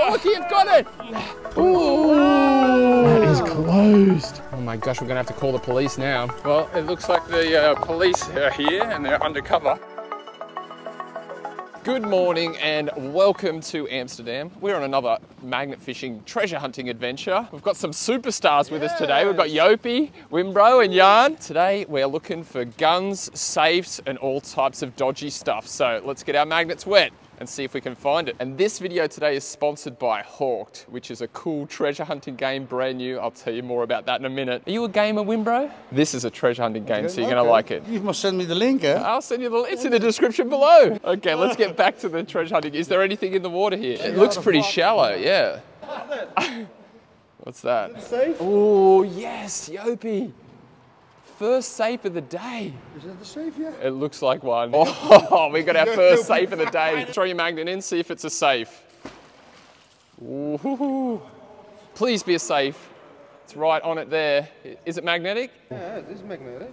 Oh, look, you've got it. Ooh. That is closed. Oh my gosh, we're gonna have to call the police now. Well, it looks like the uh, police are here and they're undercover. Good morning and welcome to Amsterdam. We're on another magnet fishing treasure hunting adventure. We've got some superstars with us today. We've got Joopie, Wimbro, and Jan. Today we're looking for guns, safes, and all types of dodgy stuff. So let's get our magnets wet and see if we can find it. And this video today is sponsored by Hawked, which is a cool treasure hunting game, brand new. I'll tell you more about that in a minute. Are you a gamer, Wimbro? This is a treasure hunting game, so you're gonna like it. You must send me the link, eh? I'll send you the, link, it's in the description below. Okay, let's get back to the treasure hunting. Is there anything in the water here? It looks pretty shallow, yeah. What's that? Safe? Oh, yes, Joopie. First safe of the day. Is that the safe, yet? It looks like one. Oh, we got our first safe of the day. Throw your magnet in, see if it's a safe. Ooh, please be a safe. It's right on it there. Is it magnetic? Yeah, this is magnetic.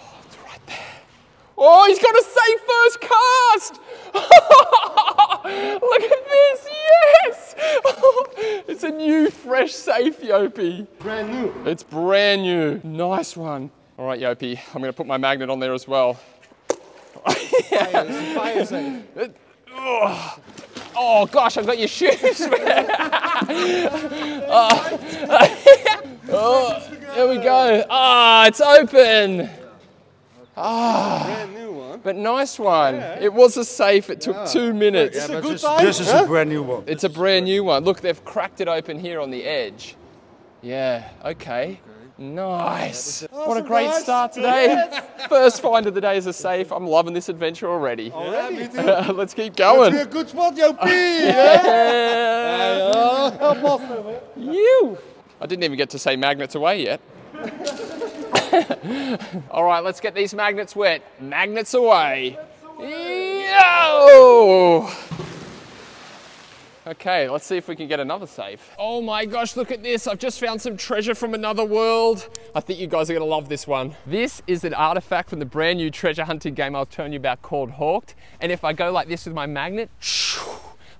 Oh, it's right there. Oh, he's got a safe first cast! Look at this, yes! it's a new, fresh safe, Joopie. Brand new. It's brand new. Nice one. All right, Joopie, I'm gonna put my magnet on there as well. Fire, fire. Oh, oh gosh, I've got your shoes, man. oh, there we go. Ah, it's open. Brand new one. But nice one. It was a safe. It took two minutes. It's a good this, time. this is a brand new one. It's a brand new one. Look, they've cracked it open here on the edge. Yeah, okay. Nice. What a great guys. start today. First find of the day is a safe. I'm loving this adventure already. Already? me too. Let's keep Be going. a good spot, Joopie. Yeah. Help off, man. You. I didn't even get to say magnets away yet. All right, let's get these magnets wet. Magnets away. Yo! Okay, let's see if we can get another safe. Oh my gosh, look at this. I've just found some treasure from another world. I think you guys are gonna love this one. This is an artifact from the brand new treasure hunting game I was telling you about called Hawked. And if I go like this with my magnet,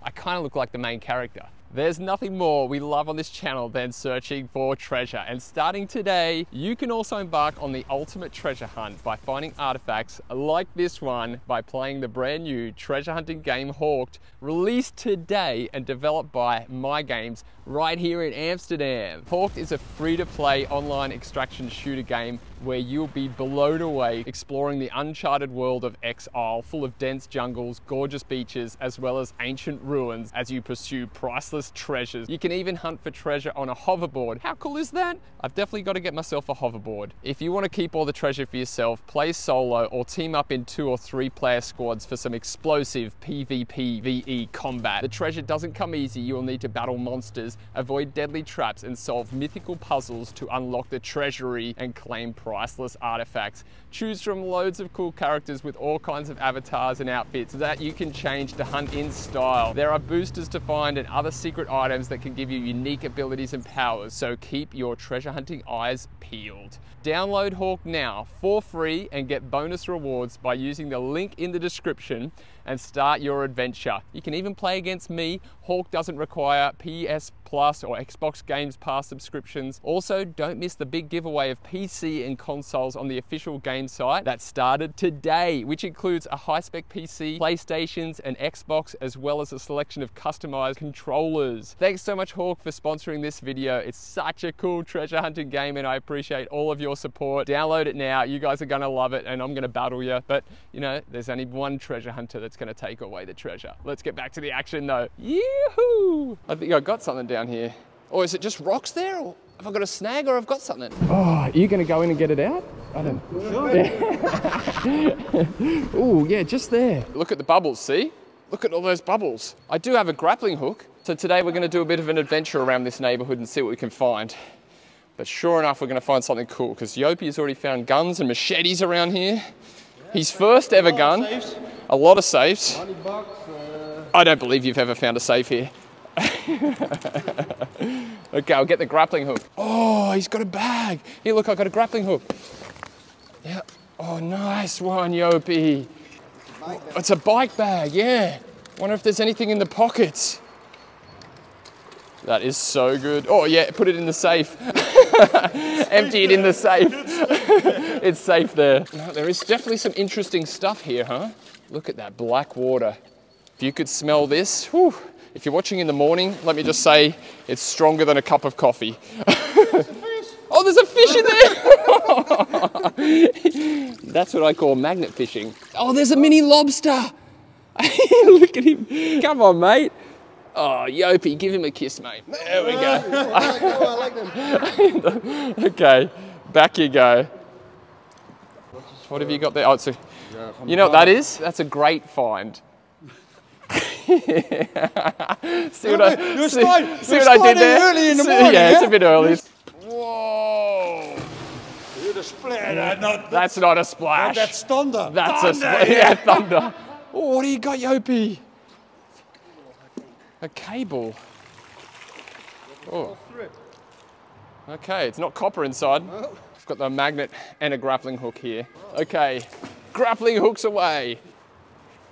I kind of look like the main character. There's nothing more we love on this channel than searching for treasure. And starting today, you can also embark on the ultimate treasure hunt by finding artifacts like this one by playing the brand new treasure hunting game Hawked, released today and developed by My Games right here in Amsterdam. Hawked is a free-to-play online extraction shooter game where you'll be blown away exploring the uncharted world of Exile, full of dense jungles, gorgeous beaches, as well as ancient ruins as you pursue priceless treasures. You can even hunt for treasure on a hoverboard. How cool is that? I've definitely got to get myself a hoverboard. If you want to keep all the treasure for yourself, play solo or team up in two or three player squads for some explosive PvPvE combat. The treasure doesn't come easy. You will need to battle monsters, avoid deadly traps, and solve mythical puzzles to unlock the treasury and claim priceless artifacts. Choose from loads of cool characters with all kinds of avatars and outfits that you can change to hunt in style. There are boosters to find and other secret items that can give you unique abilities and powers, so keep your treasure hunting eyes peeled. Download Hawked now for free and get bonus rewards by using the link in the description and start your adventure. You can even play against me. Hawked doesn't require PS Plus or Xbox Games Pass subscriptions. Also, don't miss the big giveaway of PC and consoles on the official game site that started today, which includes a high-spec PC, PlayStations, and Xbox, as well as a selection of customized controllers. Thanks so much, Hawked, for sponsoring this video. It's such a cool treasure hunting game, and I appreciate all of your support. Download it now. You guys are gonna love it, and I'm gonna battle you. But you know, there's only one treasure hunter that's gonna take away the treasure. Let's get back to the action, though. Yoo-hoo! I think I got something down here. Or is it just rocks there? Or have I got a snag or I've got something? Oh, are you gonna go in and get it out? I don't Sure. Oh, yeah, just there. Look at the bubbles, see? Look at all those bubbles. I do have a grappling hook. So today we're gonna do a bit of an adventure around this neighborhood and see what we can find. But sure enough, we're gonna find something cool because Joopie has already found guns and machetes around here. His first ever gun, a lot of safes. bucks. Uh, I don't believe you've ever found a safe here. okay, I'll get the grappling hook. Oh, he's got a bag. Here, look, I've got a grappling hook. Yeah. Oh, nice one, Joopie. It's a bike bag, yeah. Wonder if there's anything in the pockets. That is so good. Oh yeah, put it in the safe. Empty it in the safe. it's safe there. There is definitely some interesting stuff here, huh? Look at that black water. If you could smell this, whew, if you're watching in the morning, let me just say it's stronger than a cup of coffee. oh, there's a fish in there. That's what I call magnet fishing. Oh, there's a mini lobster. Look at him. Come on, mate. Oh, Joopie, give him a kiss, mate. There we go. I like, no, I like them. okay, back you go. What have you got there? Oh, it's a, you know what that is? That's a great find. see what I, You're see, start- see you're what I did there? early in the See- morning, yeah, it's a bit early. Whoa! You're the split. Not, That's not a splash. that's thunder. That's a thunder. spl- yeah, thunder. Oh, what do you got, Joopie? A cable. Oh. Okay, it's not copper inside. I've got the magnet and a grappling hook here. Okay, grappling hooks away.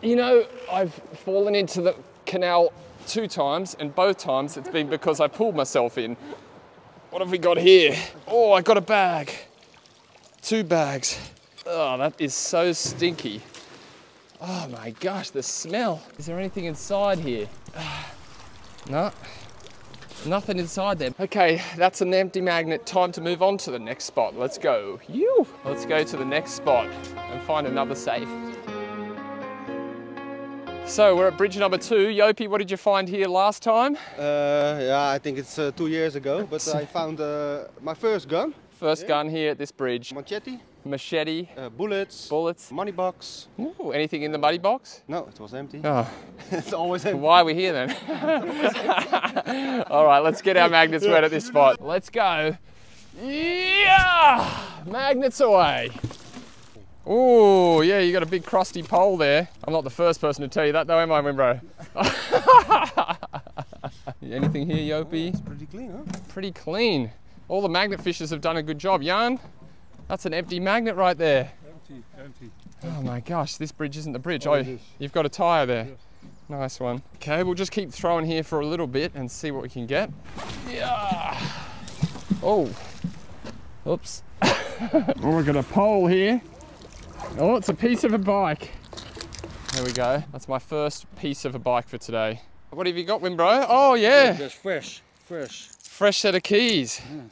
You know, I've fallen into the canal two times, and both times it's been because I pulled myself in. What have we got here? Oh, I got a bag. Two bags. Oh, that is so stinky. Oh my gosh, the smell. Is there anything inside here? no, nothing inside there. Okay, that's an empty magnet. Time to move on to the next spot. Let's go. You. Let's go to the next spot and find another safe. So we're at bridge number two. Joopie, what did you find here last time? Uh, yeah, I think it's uh, two years ago, but I found uh, my first gun, First gun here at this bridge. machete, Machete, uh, bullets, bullets. money box. Ooh, anything in the money box? No, it was empty. Oh. it's always empty. Why are we here then? All right, let's get our magnets wet at this spot. Let's go. Yeah! Magnets away. Oh, yeah, you got a big crusty pole there. I'm not the first person to tell you that though, am I, Wimbro? Anything here, Joopie? It's pretty clean, huh? Pretty clean. All the magnet fishers have done a good job. Jan, that's an empty magnet right there. Empty, empty. Oh my gosh, this bridge isn't the bridge. Oh, you've got a tyre there. Nice one. Okay, we'll just keep throwing here for a little bit and see what we can get. Yeah. Oh. Oops. oh, we've got a pole here. Oh, it's a piece of a bike. There we go. That's my first piece of a bike for today. What have you got, Wimbro? Oh, yeah. Just fresh, fresh. Fresh set of keys. Yeah,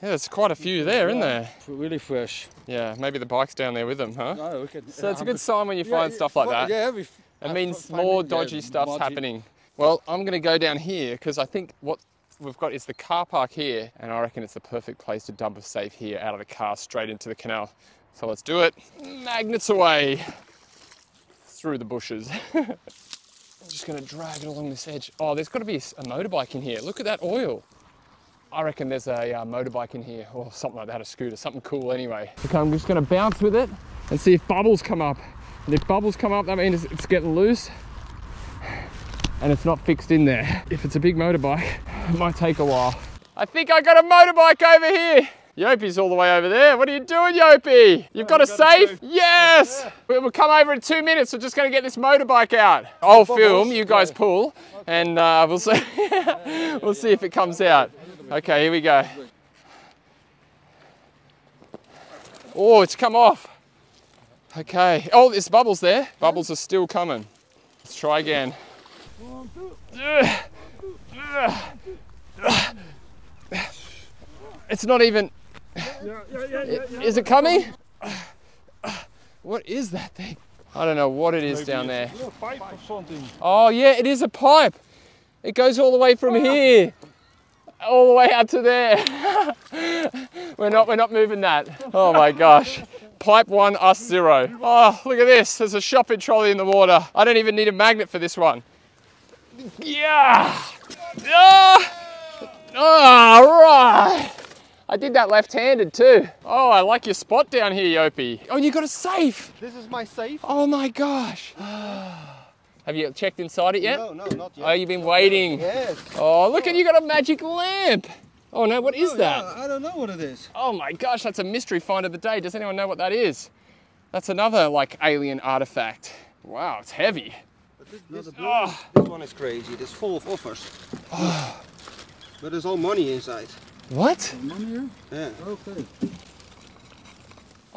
there's quite a few there, isn't there? Really fresh. Yeah, maybe the bike's down there with them, huh? No, we can, So it's a good sign when you find stuff like that. Yeah, we. It means more dodgy stuff's happening. Well, I'm going to go down here because I think what we've got is the car park here, and I reckon it's the perfect place to dump a safe here out of the car straight into the canal. So let's do it. Magnets away through the bushes. I'm just going to drag it along this edge. Oh, there's got to be a motorbike in here. Look at that oil. I reckon there's a uh, motorbike in here or something like that, a scooter, something cool anyway. Okay, I'm just going to bounce with it and see if bubbles come up. And if bubbles come up, that means it's getting loose and it's not fixed in there. If it's a big motorbike, it might take a while. I think I got a motorbike over here. Joopie's all the way over there. What are you doing, Joopie? You've got a safe? Yes! We- We'll come over in two minutes. We're just gonna get this motorbike out. I'll film, you guys pull, and uh, we'll see. we'll see if it comes out. Okay, here we go. Oh, it's come off. Okay. Oh, there's bubbles there. Bubbles are still coming. Let's try again. It's not even. Is it coming? What is that thing? I don't know what it is down there. pipe or something. Oh yeah, it is a pipe. It goes all the way from here, all the way out to there. we're not, we're not moving that. Oh my gosh. Pipe one, us zero. Oh, look at this. There's a shopping trolley in the water. I don't even need a magnet for this one. Yeah. Ah. All right. I did that left-handed too. Oh, I like your spot down here, Joopie. Oh, you got a safe. This is my safe. Oh my gosh. Have you checked inside it yet? No, no, not yet. Oh, you've been waiting. Yes. Oh, look at you got a magic lamp. Oh no, what is Oh, that? yeah, I don't know what it is. Oh my gosh, that's a mystery find of the day. Does anyone know what that is? That's another like alien artifact. Wow, it's heavy. But this, this, Oh. this one is crazy. This full of offers. But there's all money inside. What? Money here? Yeah. Okay.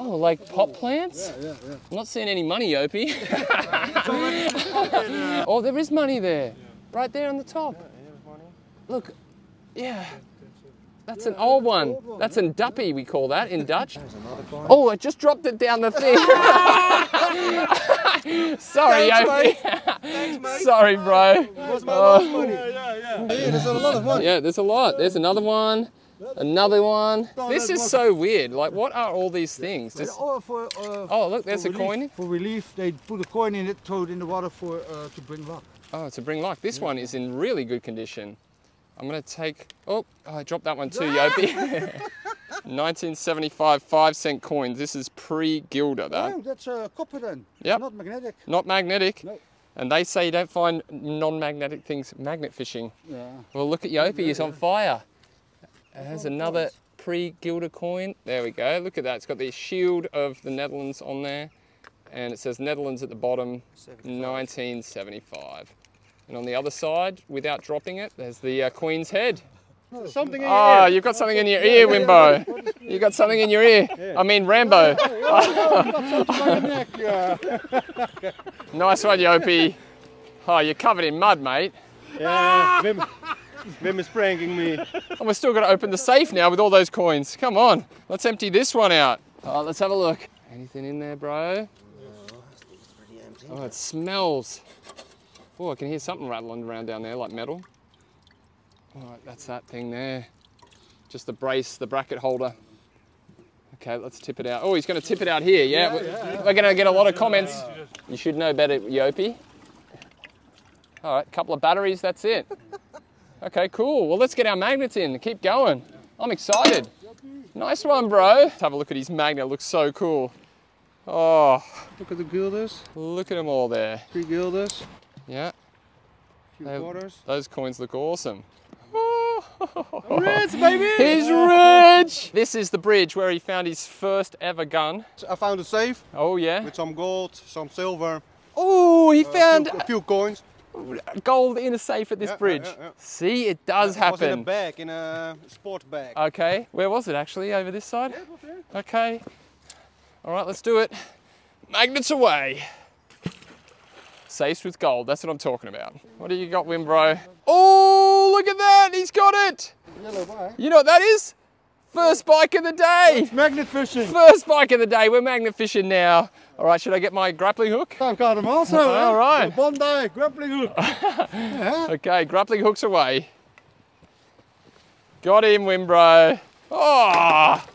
Oh, like pot plants? Yeah, yeah. I'm not seeing any money, Joopie. oh, there is money there. Right there on the top. Look, yeah. That's an old one. That's an duppy, we call that in Dutch. Oh, I just dropped it down the thing. Sorry, Joopie. Sorry, bro. What's my Oh. Yeah, yeah. there's a lot of money. Yeah, there's a lot. There's another one. Another one. This is so weird. Like, what are all these things? Just, Oh, for, uh, oh, look, there's for a relief- coin. For relief, they put a coin in it, throw it in the water for uh, to bring luck. Oh, to bring luck. This one is in really good condition. I'm gonna take, oh, I dropped that one too, Joopie. 1975 five cent coins. This is pre-guilder, that. Oh, that's uh, copper then. It's Yep. Not magnetic. Not magnetic. No. And they say you don't find non-magnetic things magnet fishing. Yeah. Well, look at Joopie, he's on fire. There's another pre-guilder coin. There we go. Look at that. It's got the shield of the Netherlands on there. And it says Netherlands at the bottom, 1975. And on the other side, without dropping it, there's the uh, Queen's head. Something in Oh, your ear. you've got something in your ear, Wimbo. You got something in your ear. I mean, Rambo. Nice one, Joopie. Oh, you're covered in mud, mate. Yeah, Wim, Wim is pranking me. And we're still going to open the safe now with all those coins. Come on, let's empty this one out. Oh, let's have a look. Anything in there, bro? No, it's pretty empty. Oh, it smells. Oh, I can hear something rattling around down there, like metal. All right, that's that thing there. Just the brace, the bracket holder. Okay, let's tip it out. Oh, he's going to tip it out here. Yeah, we're, we're going to get a lot of comments. You should know better, Joopie. All right, couple of batteries. That's it. Okay, cool. Well, let's get our magnets in. Keep going. I'm excited. Nice one, bro. Let's have a look at his magnet. It looks so cool. Oh, Look at the guilders, look at them all there. three guilders, Yeah, few They- quarters. those coins look awesome. Oh, Rich, baby! He's rich! This is the bridge where he found his first ever gun. I found a safe Oh, yeah. with some gold, some silver, Oh, he a found few, a few coins. Gold in a safe at this Yeah, bridge. yeah, yeah. See, it does It was in a bag, in a sport bag. Okay, where was it actually? Over this side? Okay. All right, let's do it. Magnets away. Safes with gold, that's what I'm talking about. What do you got, Wimbro? Oh, look at that, he's got it. Yellow bar. You know what that is? First bike of the day. Magnet fishing. First bike of the day, we're magnet fishing now. All right, should I get my grappling hook? I've got them also. All eh? right. Bondi grappling hook. Okay, grappling hooks away. Got him, Wimbro. Oh,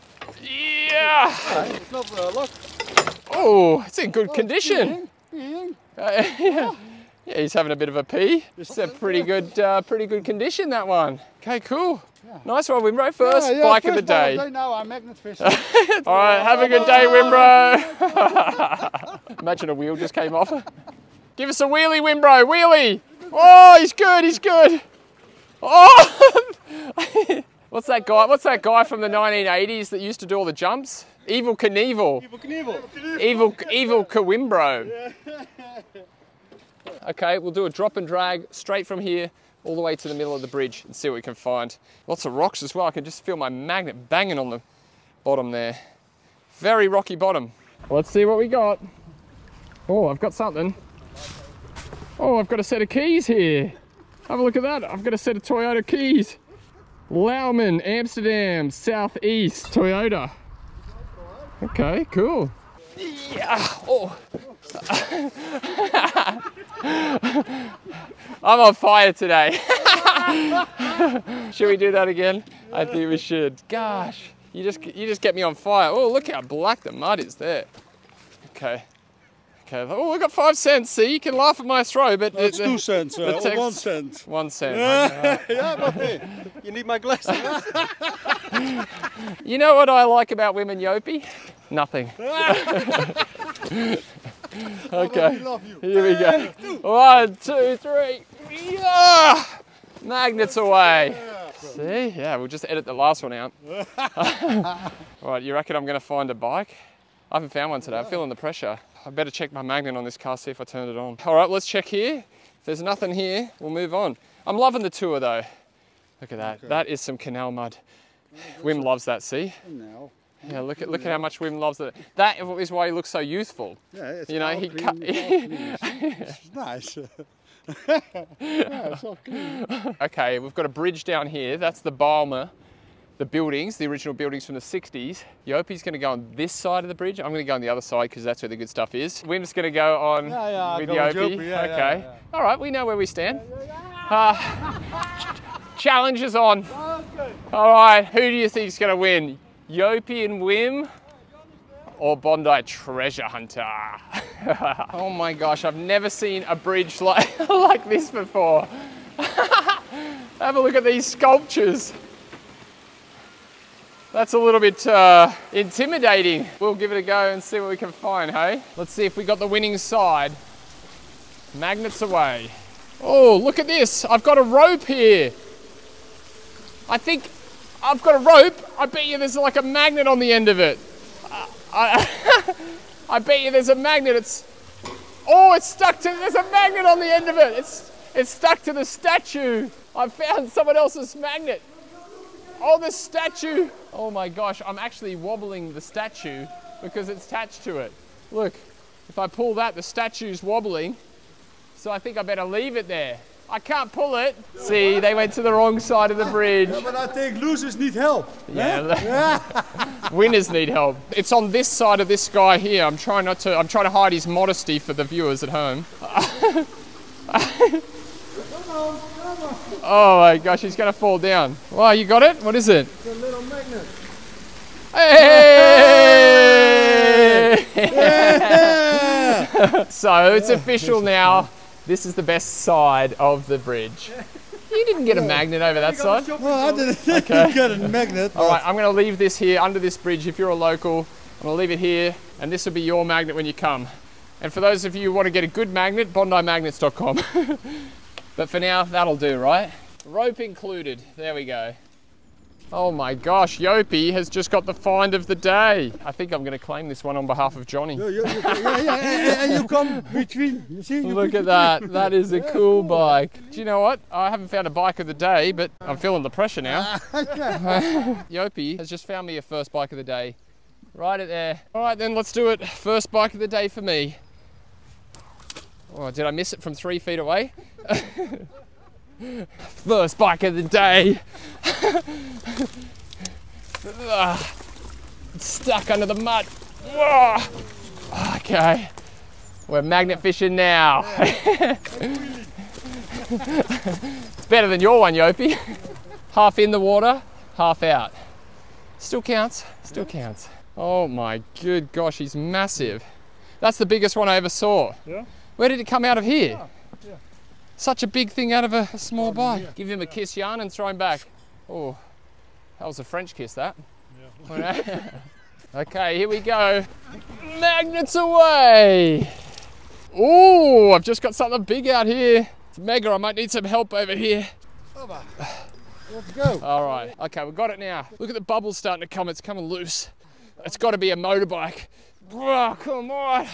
yeah. It's not uh, locked. Oh, it's in good condition. Peeing. Uh, yeah. Yeah, he's having a bit of a pee. It's a pretty good, uh, pretty good condition that one. Okay, cool. Nice one, Wimbro. First Yeah, yeah, bike of the day. of Now I'm magnet. All right, have a good day, Wimbro. Imagine a wheel just came off. Give us a wheelie, Wimbro. Wheelie. Oh, he's good. He's good. Oh. What's that guy? What's that guy from the 1980s that used to do all the jumps? Evil Knievel. Evil Knievel. Evil, evil Kawimbro. Okay, we'll do a drop and drag straight from here all the way to the middle of the bridge and see what we can find. Lots of rocks as well. I can just feel my magnet banging on the bottom there. Very rocky bottom. Let's see what we got. Oh, I've got something. Oh, I've got a set of keys here. Have a look at that. I've got a set of Toyota keys. Louwman, Amsterdam, Southeast, Toyota. Okay, cool. Yeah. Oh. I'm on fire today. should we do that again? I think we should. Gosh, you just you just get me on fire. Oh, look how black the mud is there. Okay. Okay. Oh, we got five cents. See, you can laugh at my throw, but It's it- two cents, uh, text- one cent. one cent. yeah, but hey, you need my glasses. You know what I like about women, Joopie? Nothing. Okay. Here we go. One, two, three. Yeah! Magnets away. See? Yeah, we'll just edit the last one out. All right, you reckon I'm going to find a bike? I haven't found one today. I'm feeling the pressure. I better check my magnet on this car, see if I turned it on. All right, let's check here. If there's nothing here, we'll move on. I'm loving the tour though. Look at that. That is some canal mud. Wim loves that, see? Now. Yeah, look at look at how much Wim loves it. That is why he looks so youthful. Yeah, it's You know, he clean, cut- it's all clean. It's nice. yeah, it's all clean. Okay, we've got a bridge down here. That's the Bijlmer, the buildings, the original buildings from the 60s. Joopie's going to go on this side of the bridge. I'm going to go on the other side because that's where the good stuff is. Wim's going to go on Yeah, yeah, with Joopie. Yeah, okay. yeah. All right, we know where we stand. Uh, challenge is on. All right, who do you think is going to win? Joopie Wim or Bondi Treasure Hunter? oh my gosh, I've never seen a bridge like, like this before. Have a look at these sculptures. That's a little bit uh, intimidating. We'll give it a go and see what we can find, hey? Let's see if we got the winning side. Magnets away. Oh, look at this. I've got a rope here. I think I've got a rope. I bet you there's like a magnet on the end of it. I, I, I bet you there's a magnet. It's oh, it's stuck to. There's a magnet on the end of it. It's it's stuck to the statue. I found someone else's magnet. Oh, the statue. Oh my gosh, I'm actually wobbling the statue because it's attached to it. Look, if I pull that, the statue's wobbling. So I think I better leave it there. I can't pull it. See, they went to the wrong side of the bridge. But I think losers need help. Yeah. Winners need help. It's on this side of this guy here. I'm trying not to. I'm trying to hide his modesty for the viewers at home. oh my gosh, he's gonna fall down. Wow, you got it? What is it? It's a little magnet. Hey! so it's official now. This is the best side of the bridge. You didn't get a magnet over that side. Well, I didn't think Okay. you got a magnet. All right, I'm going to leave this here under this bridge. If you're a local, I'm going to leave it here, and this will be your magnet when you come. And for those of you who want to get a good magnet, bondimagnets.com. but for now, that'll do, right? Rope included. There we go. Oh my gosh, Joopie has just got the find of the day. I think I'm going to claim this one on behalf of Johnny. Yeah, yeah, yeah, yeah, yeah, and, you come between. You see? You Look at that. That is a cool bike. Do you know what? I haven't found a bike of the day, but I'm feeling the pressure now. Joopie has just found me a first bike of the day. Right it there. All right, then let's do it. First bike of the day for me. Oh, did I miss it from three feet away? First bike of the day. Ah, stuck under the mud. Okay. We're magnet fishing now. it's better than your one, Joopie. half in the water, half out. Still counts, still counts. Oh my good gosh, he's massive. That's the biggest one I ever saw. Yeah? Where did it come out of here? Such a big thing out of a, a small bike. Give him a kiss, Jan, and throw him back. Oh, that was a French kiss, that. okay, here we go. Magnets away. Oh, I've just got something big out here. It's mega. I might need some help over here. Let's go. All right. Okay, we've got it now. Look at the bubbles starting to come. It's coming loose. It's got to be a motorbike. Oh, come on.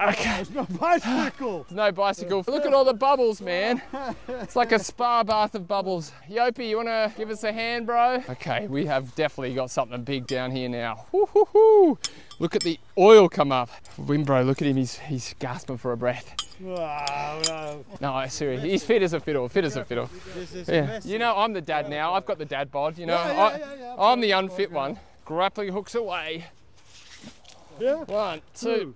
Okay. It's no bicycle. It's No bicycle. Look at all the bubbles, man. It's like a spa bath of bubbles. Joopie, you want to give us a hand, bro? Okay, we have definitely got something big down here now. Woo-hoo-hoo. Look at the oil come up. Wimbro, look at him. He's, he's gasping for a breath. Wow, wow. No, seriously, he's fit as a fiddle. Fit as a fiddle. This is a Yeah. You know, I'm the dad now. I've got the dad bod. You know, Yeah, yeah, yeah, yeah, I'm the unfit one. Grappling hooks away. Yeah. One, two,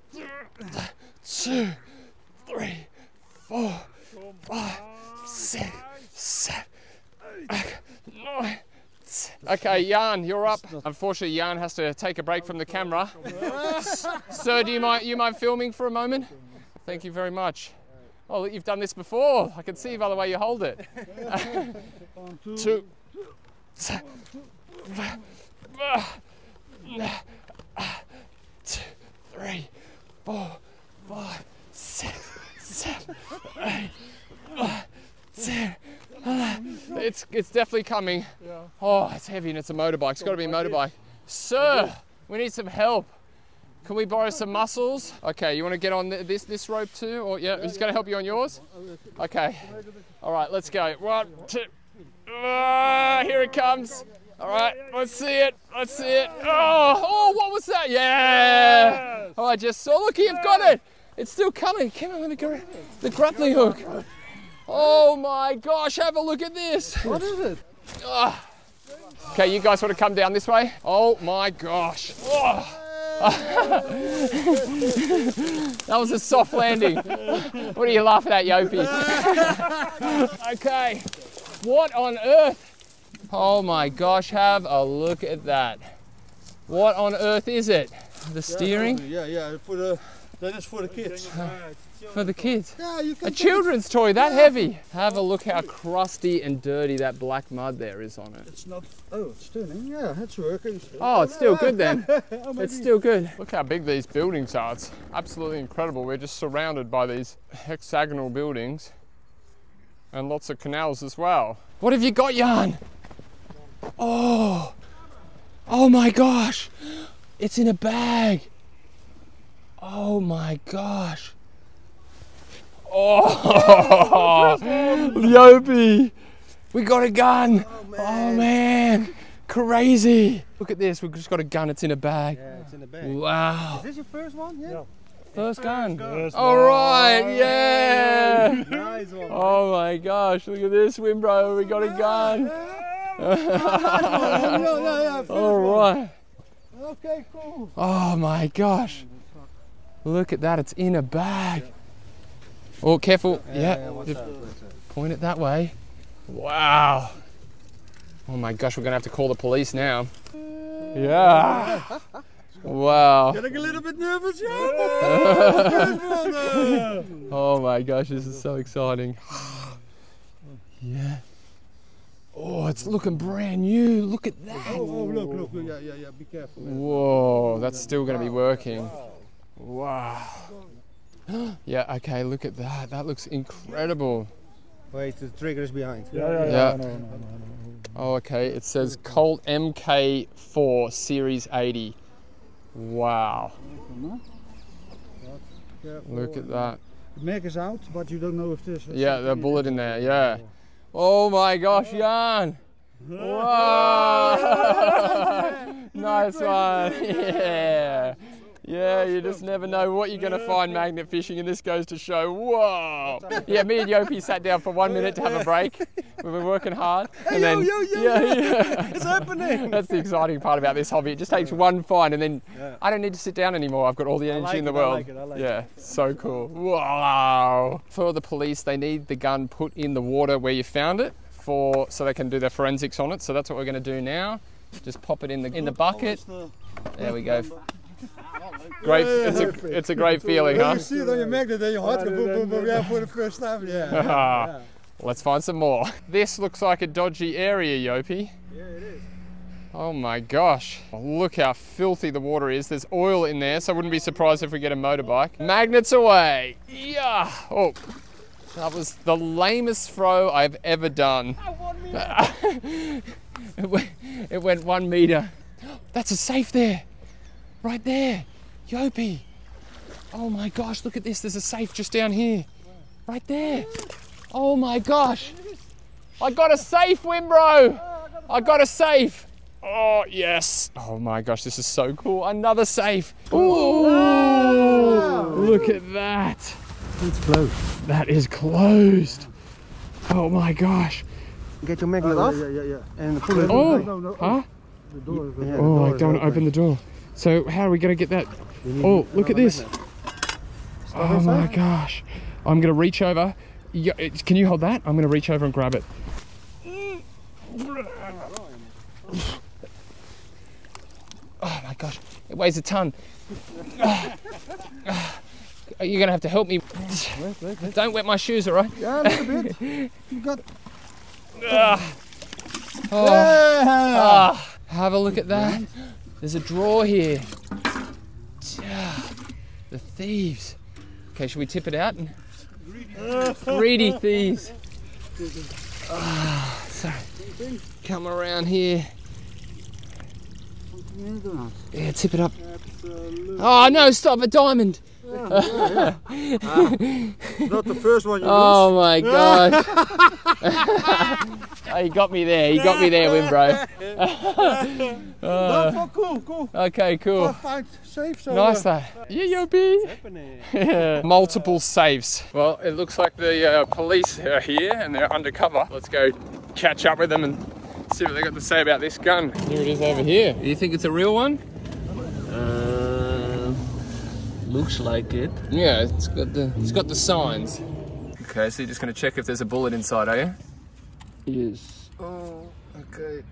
two, three, four, five, six, seven, eight, nine. Okay, Jan, you're up. Unfortunately, Jan has to take a break from the camera. Sir, do you mind you mind filming for a moment? Thank you very much. Oh, you've done this before. I can see by the way you hold it. Two. Two, three, four, five, six, seven, eight, nine, ten, eleven. It's it's definitely coming. Oh, it's heavy and it's a motorbike. It's got to be a motorbike. Sir, we need some help. Can we borrow some muscles? Okay, you want to get on this this rope too, or yeah, he's going to help you on yours. Okay. All right, let's go. One, two. Ah, here it comes. All right, let's see it. Let's see it. Oh, oh, what was that? Yeah. Oh, I just saw. Look, you've got it. It's still coming. Come on, let me go. The grappling hook. Oh my gosh, have a look at this. What is it? Ah. Okay, you guys want to come down this way? Oh my gosh. Oh. that was a soft landing. What are you laughing at, Joopie? okay, what on earth? Oh my gosh, have a look at that. What on earth is it? The steering? Yeah, yeah, for the, that is for the kids. Uh, for the kids. Yeah, you can A children's toy that heavy. Have a look how crusty and dirty that black mud there is on it. It's not, oh, it's turning. Yeah, it's working. Oh, it's still good then. Oh, It's still good. Look how big these buildings are. It's absolutely incredible. We're just surrounded by these hexagonal buildings and lots of canals as well. What have you got, Jan? Oh, oh my gosh. It's in a bag. Oh my gosh. Oh, Joopie, we got a gun. Oh, oh man, crazy. Look at this, we've just got a gun, it's in a bag. Yeah, it's in the bag. Wow. Is this your first one? Yeah. First gun. First All one. yeah. Nice one. Oh my gosh, look at this, Wimbro, we got a gun. Yeah, yeah, yeah, first All one. right. Okay, cool. Oh my gosh. Look at that, it's in a bag. Oh, careful. Yeah, what's just that? Point it that way. Wow. Oh my gosh, we're gonna have to call the police now. Yeah. Wow. Getting a little bit nervous, yeah. First one, uh. Oh my gosh, this is so exciting. yeah. Oh, it's looking brand new. Look at that. Oh, oh, look, look, yeah, yeah, yeah. Be careful. Whoa, that's still going to be working. Wow. Yeah, okay, look at that. That looks incredible. Wait, the trigger is behind. Yeah, yeah, Yeah. yeah. No, no, no, no. Oh, okay. It says Colt MK4 Series 80. Wow. Look at that. The mag is out, but you don't know if this. Yeah, the bullet in there. Yeah. Oh my gosh, Jan. Wow. nice one. Yeah. Yeah, you just never know what you're going to find magnet fishing, and this goes to show. Whoa! Yeah, me and Joopie sat down for one minute to have a break. We've been working hard, and then yo, yo, yeah, yeah. It's happening. That's the exciting part about this hobby. It just takes one find, and then Yeah. I don't need to sit down anymore. I've got all the energy like in the it, I world. like it, I like yeah, so cool. Wow. For the police, they need the gun put in the water where you found it, for so they can do their forensics on it. So that's what we're going to do now. Just pop it in the in the bucket. There we go. Great. It's a it's a great feeling, huh? you see it on your magnet, then your heart goes boom, boom, boom. Yeah, for the first time. Yeah. yeah. Let's find some more. This looks like a dodgy area, Joopie. Yeah, it is. Oh my gosh. Look how filthy the water is. There's oil in there, so I wouldn't be surprised if we get a motorbike. Magnets away. Yeah. Oh, that was the lamest throw I've ever done. it, went, it went one meter. That's a safe there. Right there. Joopie. Oh my gosh, look at this. There's a safe just down here. Right there. Oh my gosh. I got a safe, Wimbro. I got a safe. Oh, yes. Oh my gosh, this is so cool. Another safe. Ooh, look at that. It's closed. That is closed. Oh my gosh. Get your magnet Oh, off yeah, yeah, yeah. and pull it. Oh, no, no, huh? The door. the Yeah, door Oh, I don't open. open the door. So how are we gonna get that? Oh, look at this. Oh my gosh. I'm gonna reach over. Can you hold that? I'm gonna reach over and grab it. Oh my gosh, it weighs a ton. You're gonna have to help me. Wait, wait, wait. Don't wet my shoes, all right? Yeah, a little bit. You got. Oh. Ah, have a look at that. There's a drawer here. The thieves. Okay, should we tip it out? Greedy thieves. Ah, so come around here. Yeah, tip it up. Oh no, stop, a diamond. Not the first one you Oh my god. oh, you got me there. You got me there, win, bro. lose. No, oh, cool, cool. Okay, cool. fine, safe. So, Nice uh, though. Yeah, yo, B. Multiple saves. Well, it looks like the uh, police are here and they're undercover. Let's go catch up with them and see what they got to say about this gun. Here it is over here. You think it's a real one? Uh, looks like it. Yeah, it's got the it's got the signs. Okay, so you're just gonna check if there's a bullet inside, are you? Yes. Oh, okay.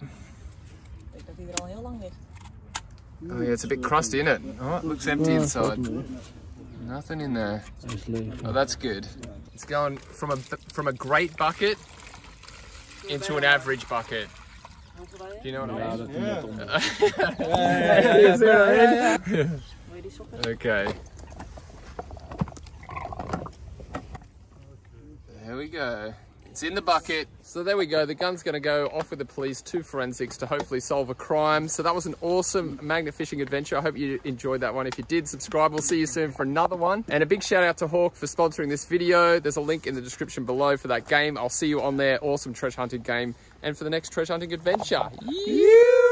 Ik dat hij al heel lang ligt. Oh yeah, it's a bit crusty, isn't it? Oh, it looks empty inside. Nothing in there. Oh, that's good. It's going from a from a great bucket into an average bucket. Do you know what I mean? dat Ja. net om. You see what I mean? Wil je die sokken? Okay. There we go. It's in the bucket. So there we go. The gun's going to go off with the police to forensics to hopefully solve a crime. So that was an awesome magnet fishing adventure. I hope you enjoyed that one. If you did, subscribe. We'll see you soon for another one. And a big shout out to Hawked for sponsoring this video. There's a link in the description below for that game. I'll see you on there. Awesome treasure hunting game. And for the next treasure hunting adventure. Yeah!